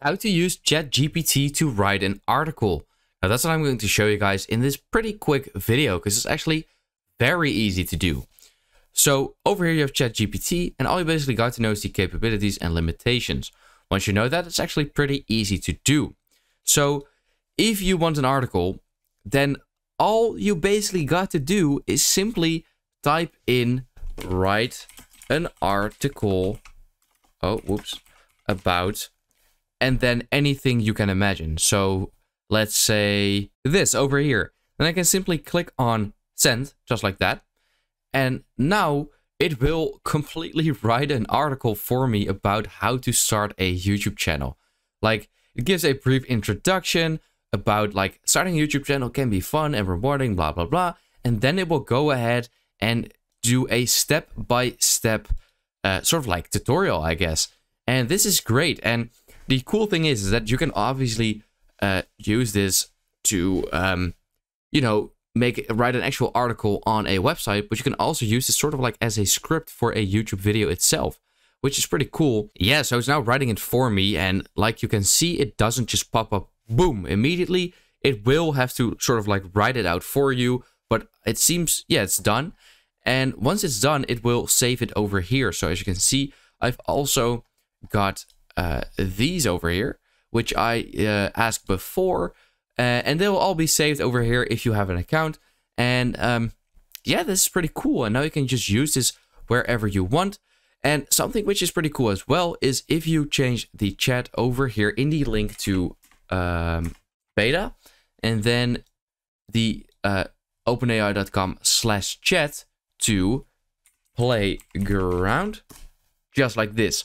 how to use ChatGPT to write an article. Now that's what I'm going to show you guys in this pretty quick video because it's actually very easy to do. So over here you have ChatGPT and all you basically got to know is the capabilities and limitations. Once you know that, it's actually pretty easy to do. So if you want an article, then all you basically got to do is simply type in write an article. Oh, whoops. About and then anything you can imagine. So let's say this over here. And I can simply click on send, just like that. And now it will completely write an article for me about how to start a YouTube channel. Like it gives a brief introduction about like starting a YouTube channel can be fun and rewarding, blah, blah, blah. And then it will go ahead and do a step by step, uh, sort of like tutorial, I guess. And this is great. And the cool thing is, is that you can obviously uh, use this to, um, you know, make write an actual article on a website, but you can also use this sort of like as a script for a YouTube video itself, which is pretty cool. Yeah, so it's now writing it for me, and like you can see, it doesn't just pop up boom immediately. It will have to sort of like write it out for you, but it seems yeah, it's done. And once it's done, it will save it over here. So as you can see, I've also got uh, these over here, which I uh, asked before. Uh, and they will all be saved over here if you have an account. And um, yeah, this is pretty cool. And now you can just use this wherever you want. And something which is pretty cool as well is if you change the chat over here in the link to um, beta and then the uh, openai.com slash chat to playground, just like this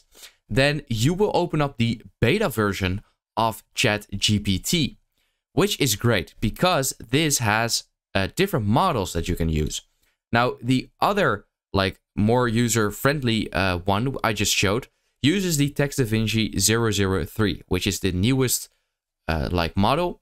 then you will open up the beta version of ChatGPT, which is great because this has uh, different models that you can use. Now, the other, like, more user-friendly uh, one I just showed uses the Text DaVinci 003, which is the newest, uh, like, model.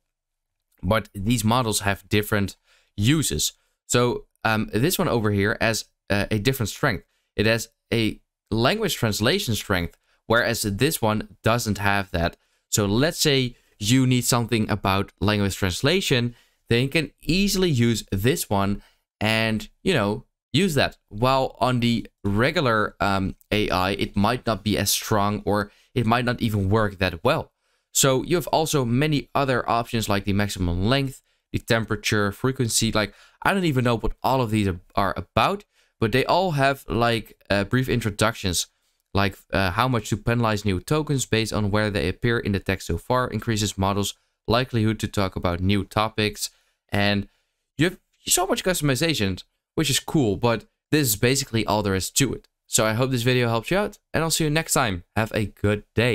But these models have different uses. So um, this one over here has uh, a different strength. It has a language translation strength whereas this one doesn't have that. So let's say you need something about language translation, then you can easily use this one and, you know, use that. While on the regular um, AI, it might not be as strong or it might not even work that well. So you have also many other options like the maximum length, the temperature, frequency. Like, I don't even know what all of these are about, but they all have like uh, brief introductions like uh, how much to penalize new tokens based on where they appear in the text so far, increases models' likelihood to talk about new topics, and you have so much customization, which is cool, but this is basically all there is to it. So I hope this video helps you out, and I'll see you next time. Have a good day.